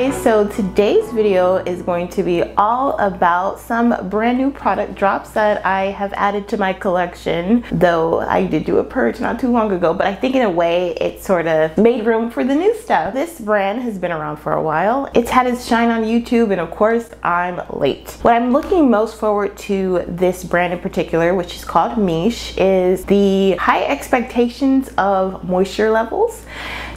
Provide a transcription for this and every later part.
Guys, so today's video is going to be all about some brand new product drops that I have added to my collection, though I did do a purge not too long ago, but I think in a way it sort of made room for the new stuff. This brand has been around for a while. It's had its shine on YouTube and of course I'm late. What I'm looking most forward to this brand in particular, which is called Miche, is the high expectations of moisture levels.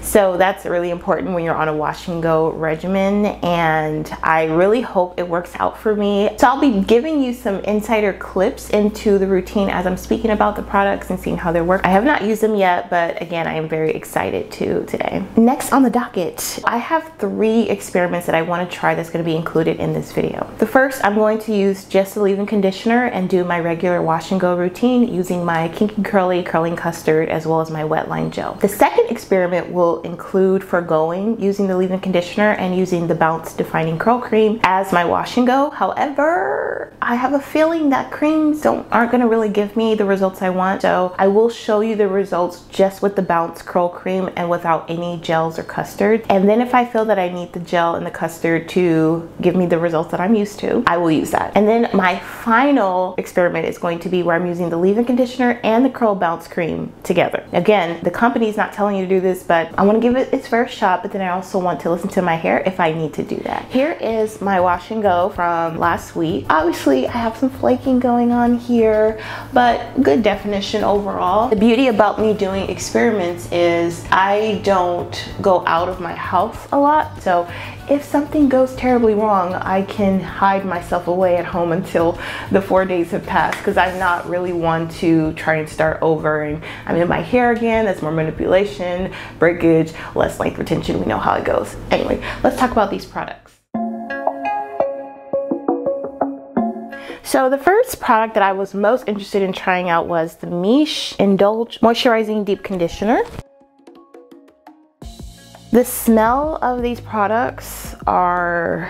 So that's really important when you're on a wash and go regimen and I really hope it works out for me. So I'll be giving you some insider clips into the routine as I'm speaking about the products and seeing how they work. I have not used them yet, but again, I am very excited to today. Next on the docket, I have three experiments that I wanna try that's gonna be included in this video. The first, I'm going to use just the leave-in conditioner and do my regular wash and go routine using my Kinky Curly Curling Custard as well as my Wet Line Gel. The second experiment will include for going using the leave-in conditioner and using the Bounce Defining Curl Cream as my wash and go. However, I have a feeling that creams don't aren't gonna really give me the results I want. So I will show you the results just with the Bounce Curl Cream and without any gels or custard. And then if I feel that I need the gel and the custard to give me the results that I'm used to, I will use that. And then my final experiment is going to be where I'm using the leave-in conditioner and the Curl Bounce Cream together. Again, the company is not telling you to do this, but I want to give it its first shot, but then I also want to listen to my hair if I need to do that. Here is my wash and go from last week. Obviously, I have some flaking going on here, but good definition overall. The beauty about me doing experiments is I don't go out of my house a lot. So if something goes terribly wrong, I can hide myself away at home until the four days have passed because I'm not really one to try and start over and I'm in my hair again. That's more manipulation, breakage, less length retention. We know how it goes. Anyway, let's talk about these products. So the first product that I was most interested in trying out was the Miche Indulge Moisturizing Deep Conditioner. The smell of these products are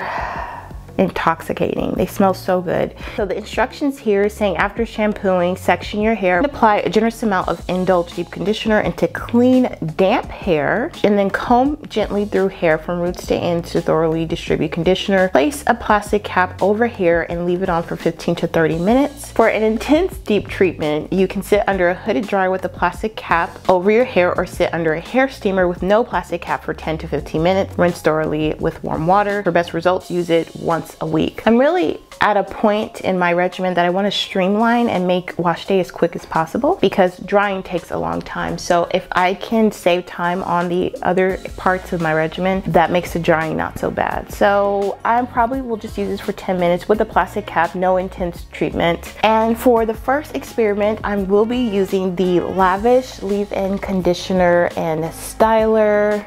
intoxicating. They smell so good. So the instructions here saying after shampooing, section your hair, apply a generous amount of Indulge Deep Conditioner into clean, damp hair, and then comb gently through hair from roots to ends to thoroughly distribute conditioner. Place a plastic cap over hair and leave it on for 15 to 30 minutes. For an intense deep treatment, you can sit under a hooded dryer with a plastic cap over your hair or sit under a hair steamer with no plastic cap for 10 to 15 minutes. Rinse thoroughly with warm water. For best results, use it once once a week. I'm really at a point in my regimen that I want to streamline and make wash day as quick as possible because drying takes a long time. So if I can save time on the other parts of my regimen, that makes the drying not so bad. So I probably will just use this for 10 minutes with a plastic cap, no intense treatment. And for the first experiment, I will be using the Lavish Leave-In Conditioner and Styler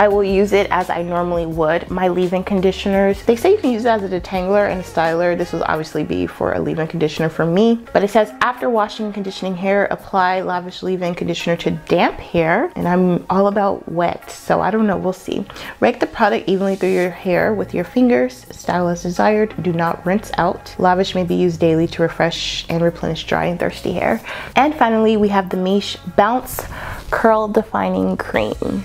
I will use it as I normally would my leave-in conditioners. They say you can use it as a detangler and a styler. This will obviously be for a leave-in conditioner for me. But it says after washing and conditioning hair, apply lavish leave-in conditioner to damp hair. And I'm all about wet, so I don't know, we'll see. Rake the product evenly through your hair with your fingers. Style as desired. Do not rinse out. Lavish may be used daily to refresh and replenish dry and thirsty hair. And finally, we have the Miche Bounce Curl Defining Cream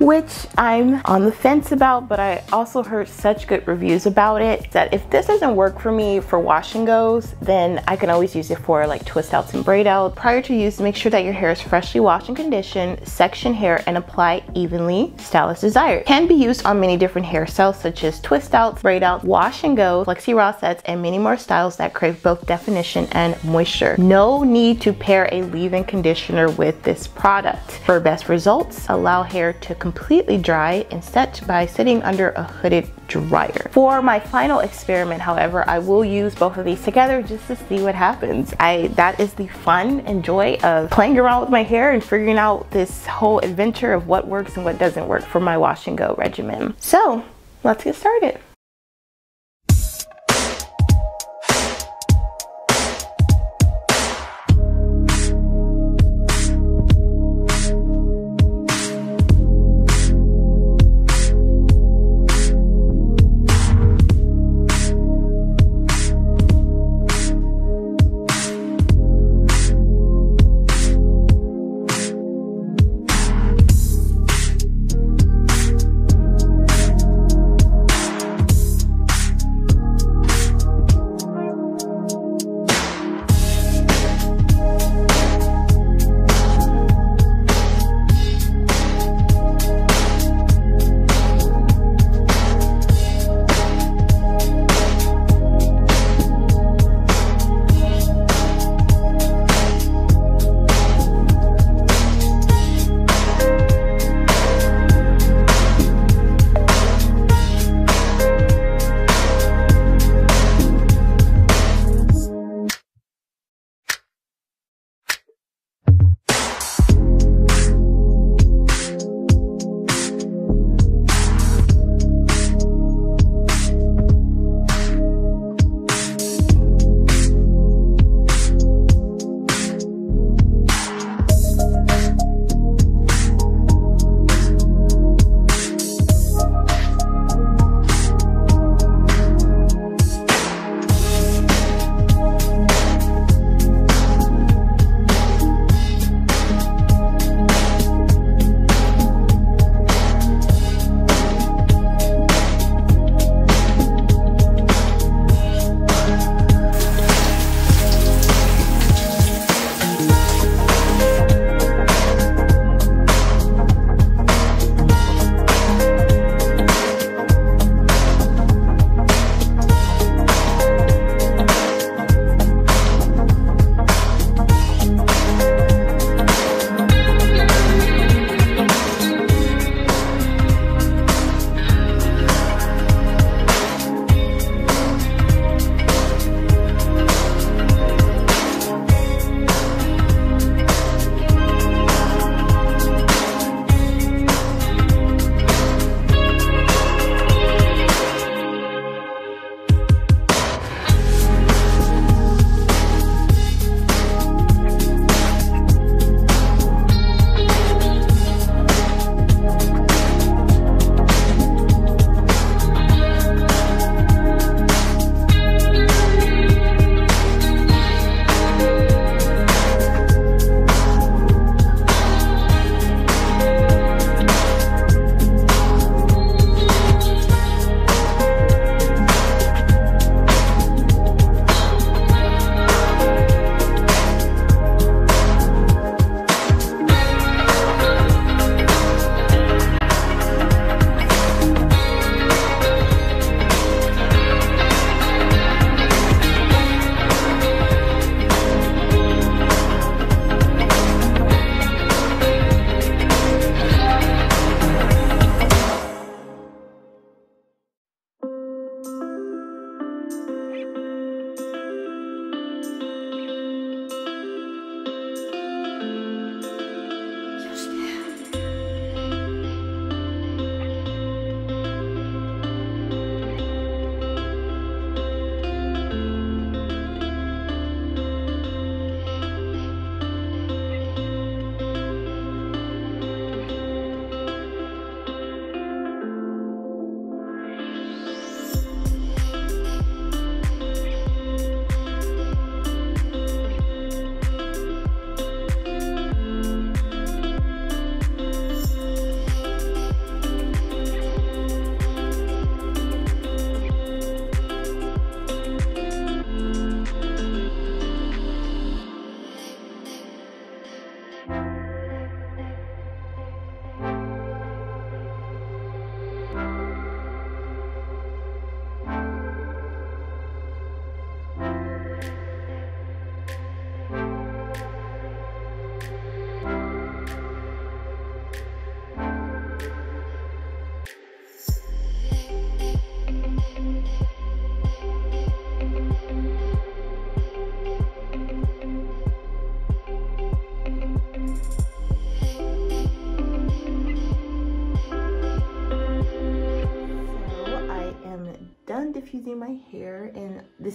which I'm on the fence about, but I also heard such good reviews about it that if this doesn't work for me for wash and goes, then I can always use it for like twist outs and braid outs. Prior to use, make sure that your hair is freshly washed and conditioned, section hair and apply evenly, style as desired. Can be used on many different hairstyles such as twist outs, braid outs, wash and go, flexi rod sets, and many more styles that crave both definition and moisture. No need to pair a leave-in conditioner with this product. For best results, allow hair to completely dry and set by sitting under a hooded dryer. For my final experiment, however, I will use both of these together just to see what happens. I That is the fun and joy of playing around with my hair and figuring out this whole adventure of what works and what doesn't work for my wash and go regimen. So let's get started.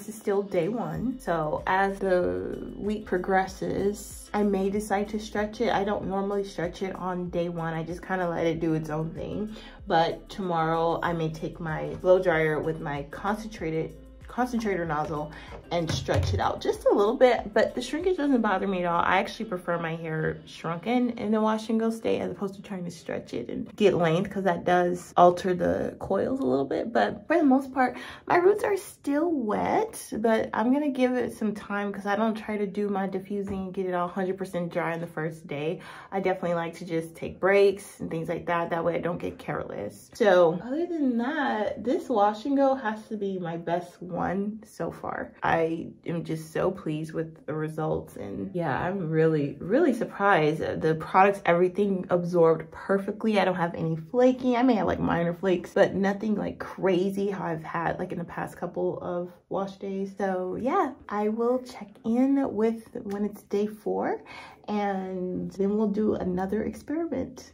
This is still day one. So as the week progresses, I may decide to stretch it. I don't normally stretch it on day one. I just kind of let it do its own thing. But tomorrow I may take my blow dryer with my concentrated concentrator nozzle and stretch it out just a little bit, but the shrinkage doesn't bother me at all. I actually prefer my hair shrunken in the wash and go state as opposed to trying to stretch it and get length because that does alter the coils a little bit. But for the most part, my roots are still wet, but I'm gonna give it some time because I don't try to do my diffusing and get it all 100% dry in the first day. I definitely like to just take breaks and things like that. That way I don't get careless. So other than that, this wash and go has to be my best one so far. I am just so pleased with the results and yeah, I'm really, really surprised. Uh, the products, everything absorbed perfectly. I don't have any flaking. I may have like minor flakes, but nothing like crazy how I've had like in the past couple of wash days. So yeah, I will check in with when it's day four and then we'll do another experiment.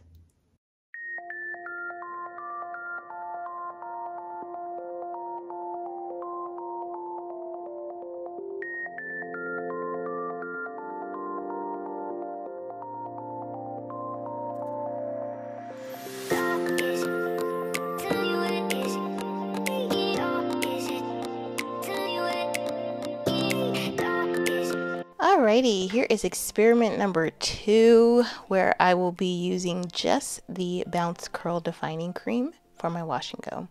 Alrighty, here is experiment number two where I will be using just the Bounce Curl Defining Cream for my wash and go.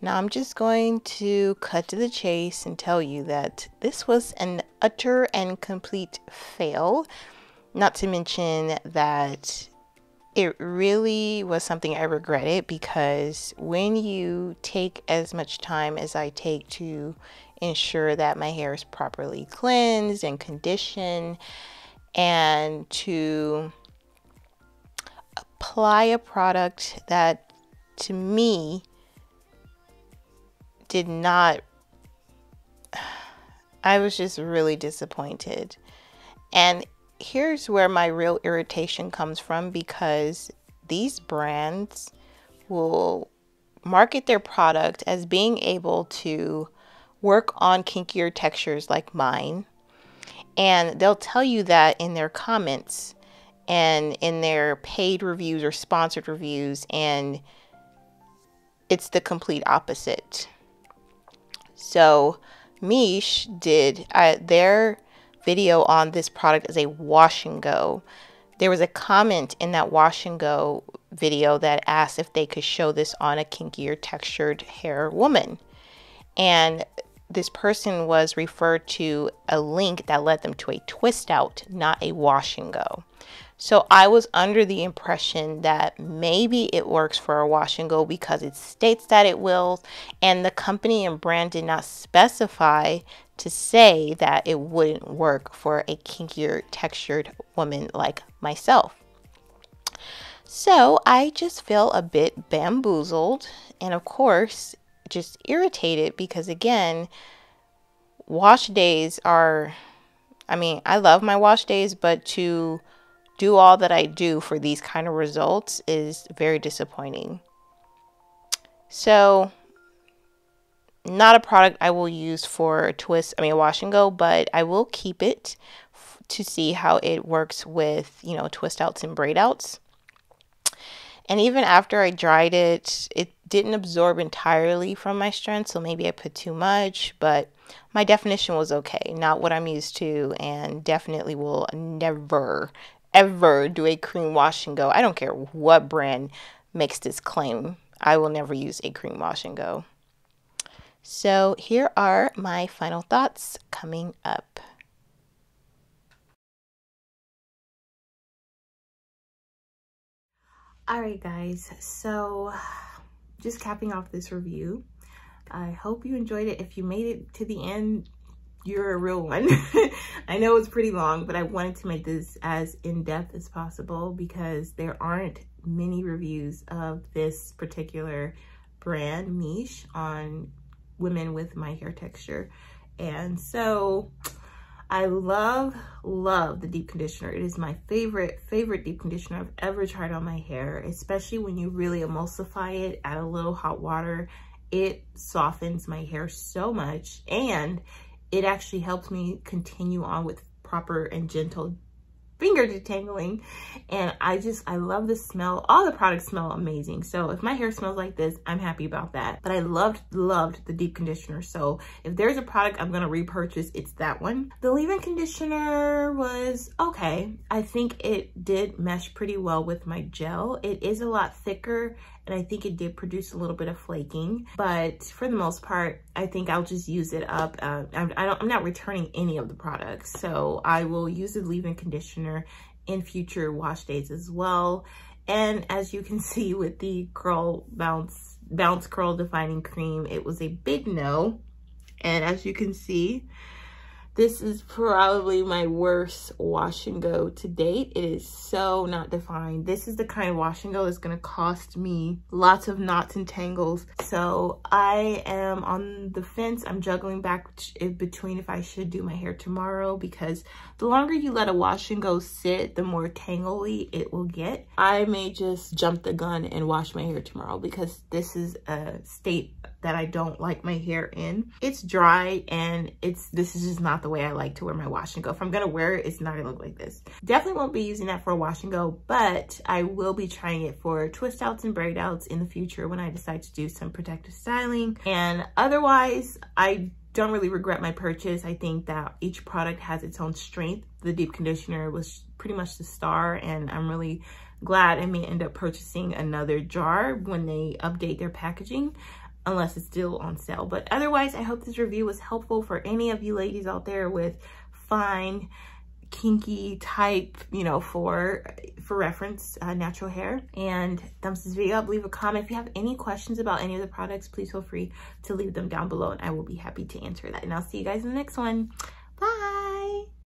Now I'm just going to cut to the chase and tell you that this was an utter and complete fail. Not to mention that it really was something I regretted because when you take as much time as I take to ensure that my hair is properly cleansed and conditioned, and to apply a product that to me did not. I was just really disappointed. And here's where my real irritation comes from because these brands will market their product as being able to work on kinkier textures like mine. And they'll tell you that in their comments and in their paid reviews or sponsored reviews, and it's the complete opposite. So, Miche did uh, their video on this product as a wash and go. There was a comment in that wash and go video that asked if they could show this on a kinkier textured hair woman. And this person was referred to a link that led them to a twist out, not a wash and go. So I was under the impression that maybe it works for a wash and go because it states that it will, and the company and brand did not specify to say that it wouldn't work for a kinkier textured woman like myself. So I just feel a bit bamboozled, and of course, just irritated because again, wash days are I mean, I love my wash days, but to do all that I do for these kind of results is very disappointing. So, not a product I will use for twist, I mean, wash and go, but I will keep it to see how it works with, you know, twist outs and braid outs. And even after I dried it, it didn't absorb entirely from my strength, so maybe I put too much, but my definition was okay, not what I'm used to, and definitely will never, ever do a cream wash and go. I don't care what brand makes this claim, I will never use a cream wash and go. So here are my final thoughts coming up. All right, guys, so just capping off this review. I hope you enjoyed it. If you made it to the end, you're a real one. I know it's pretty long, but I wanted to make this as in-depth as possible because there aren't many reviews of this particular brand Miche on women with my hair texture. And so I love, love the deep conditioner. It is my favorite, favorite deep conditioner I've ever tried on my hair, especially when you really emulsify it, add a little hot water, it softens my hair so much and it actually helps me continue on with proper and gentle finger detangling. And I just I love the smell. All the products smell amazing. So if my hair smells like this I'm happy about that. But I loved loved the deep conditioner. So if there's a product I'm gonna repurchase it's that one. The leave-in conditioner was okay. I think it did mesh pretty well with my gel. It is a lot thicker and I think it did produce a little bit of flaking but for the most part I think I'll just use it up uh, I'm, I I'm not returning any of the products so I will use the leave-in conditioner in future wash days as well. And as you can see with the curl bounce bounce curl defining cream it was a big no. And as you can see this is probably my worst wash and go to date. It is so not defined. This is the kind of wash and go that's gonna cost me lots of knots and tangles. So I am on the fence. I'm juggling back between if I should do my hair tomorrow because the longer you let a wash and go sit, the more tangly it will get. I may just jump the gun and wash my hair tomorrow because this is a state that I don't like my hair in. It's dry and it's this is just not the way I like to wear my wash and go. If I'm gonna wear it, it's not gonna look like this. Definitely won't be using that for a wash and go, but I will be trying it for twist outs and braid outs in the future when I decide to do some protective styling. And otherwise, I don't really regret my purchase. I think that each product has its own strength. The deep conditioner was pretty much the star and I'm really glad I may end up purchasing another jar when they update their packaging unless it's still on sale. But otherwise, I hope this review was helpful for any of you ladies out there with fine, kinky type, you know, for for reference, uh, natural hair. And thumbs this video up, leave a comment. If you have any questions about any of the products, please feel free to leave them down below and I will be happy to answer that. And I'll see you guys in the next one.